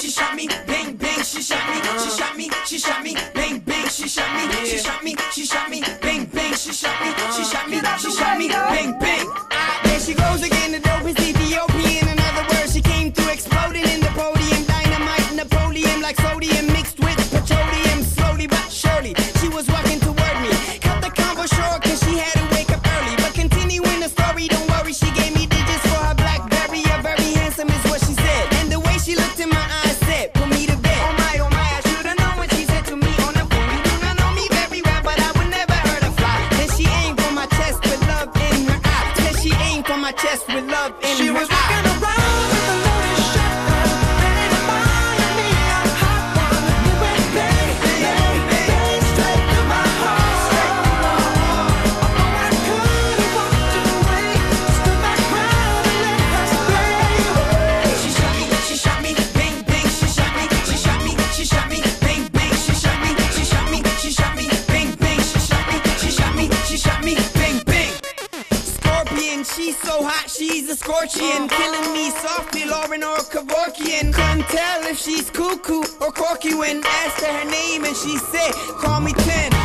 she shot me, bang bang, she shot me, she shot me, she shot me, bang bang, she shot me, she shot me, she shot me, bang bang, she shot me, she shot me, she shot me, bang bang. with love in she her eyes. so hot, she's a scorpion. Killing me softly, Lauryn or Kevorkian. Can't tell if she's cuckoo or corky when asked her, her name and she said, call me 10.